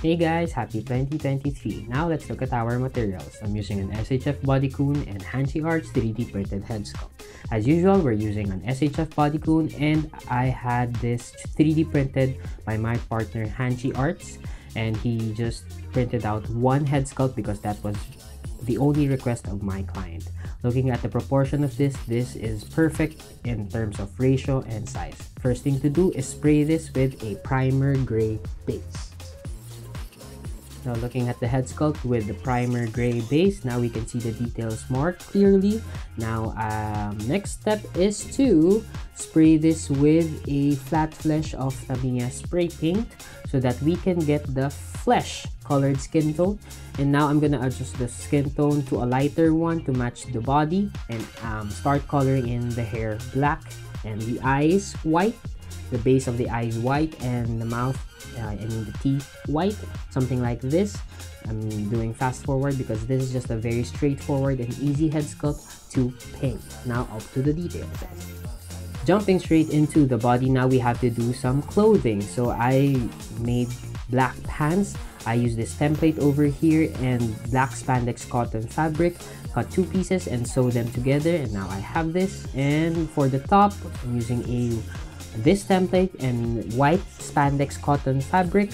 guys, happy 2023. Now let's look at our materials. I'm using an SHF Body-kun and Hanchi Arts 3D printed head sculpt. As usual, we're using an SHF Body-kun and I had this 3D printed by my partner Hanchi Arts and he just printed out one head sculpt because that was the only request of my client. Looking at the proportion of this, this is perfect in terms of ratio and size. First thing to do is spray this with a primer gray base. Now looking at the head sculpt with the primer gray base, now we can see the details more clearly. Now um, next step is to spray this with a flat flesh of Tamiya spray paint so that we can get the flesh colored skin tone and now I'm gonna adjust the skin tone to a lighter one to match the body and um, start coloring in the hair black and the eyes white the base of the eyes white and the mouth uh, I mean the teeth white something like this. I'm doing fast forward because this is just a very straightforward and easy head sculpt to paint. Now up to the details jumping straight into the body now we have to do some clothing. So I made black pants. I use this template over here and black spandex cotton fabric. Cut two pieces and sew them together. And now I have this. And for the top I'm using a this template and white spandex cotton fabric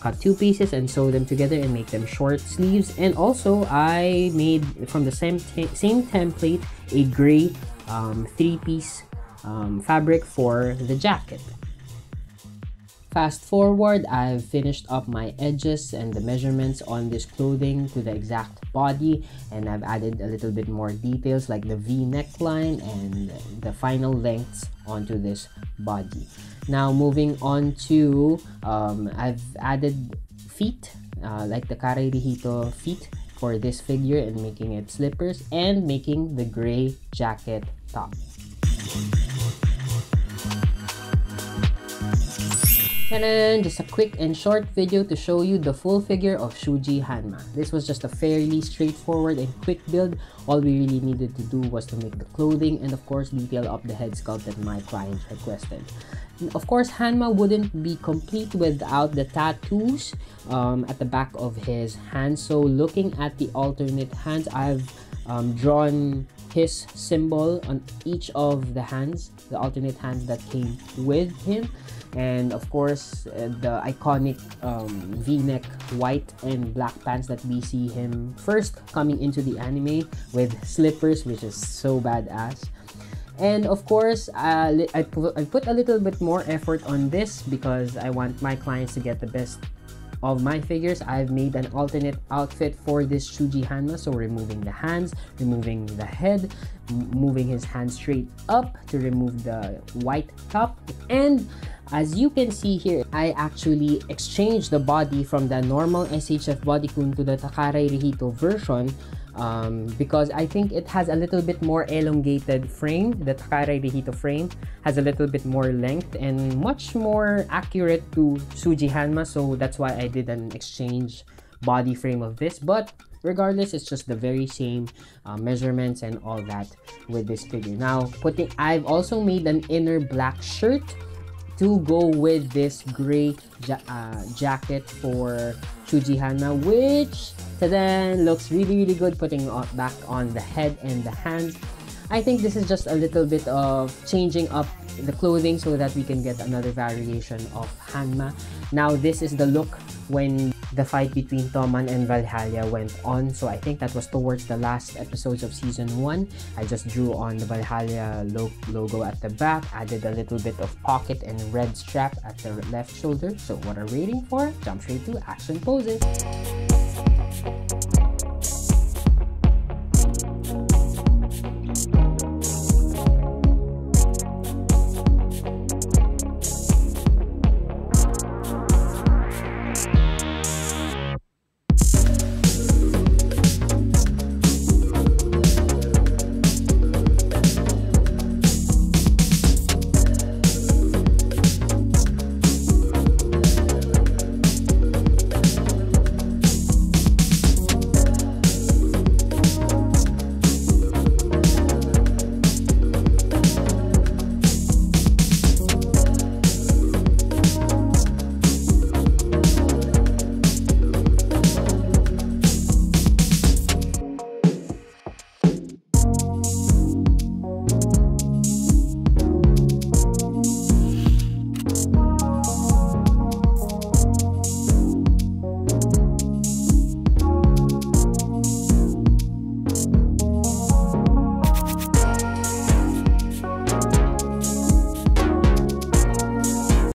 cut two pieces and sew them together and make them short sleeves. And also I made from the same same template a gray um, three-piece um, fabric for the jacket. Fast forward, I've finished up my edges and the measurements on this clothing to the exact body and I've added a little bit more details like the V neckline and the final lengths onto this body. Now moving on to, um, I've added feet uh, like the Karay Rihito feet for this figure and making it slippers and making the gray jacket top. Ta Just a quick and short video to show you the full figure of Shuji Hanma. This was just a fairly straightforward and quick build. All we really needed to do was to make the clothing and of course detail up the head sculpt that my client requested. Of course, Hanma wouldn't be complete without the tattoos um, at the back of his hands. So looking at the alternate hands, I've um, drawn his symbol on each of the hands, the alternate hands that came with him. And of course uh, the iconic um, v-neck white and black pants that we see him first coming into the anime with slippers which is so badass. And of course uh, I, put, I put a little bit more effort on this because I want my clients to get the best of my figures I've made an alternate outfit for this Shuji Hanma. So removing the hands removing the head moving his hands straight up to remove the white top. And as you can see here, I actually exchanged the body from the normal SHF Body-kun to the Takaray Rihito version um, because I think it has a little bit more elongated frame. The Takaray Rihito frame has a little bit more length and much more accurate to Shuji Hanma. So that's why I did an exchange body frame of this. But regardless it's just the very same uh, measurements and all that with this figure. Now putting i've also made an inner black shirt to go with this gray ja uh, jacket for Shuji Hanma, which then looks really really good putting on, back on the head and the hands. I think this is just a little bit of changing up the clothing so that we can get another variation of Hanma. Now this is the look when the fight between Toman and Valhalla went on. So I think that was towards the last episodes of season 1. I just drew on the Valhalla lo logo at the back, added a little bit of pocket and red strap at the left shoulder. So what are we waiting for? Jump straight to action poses.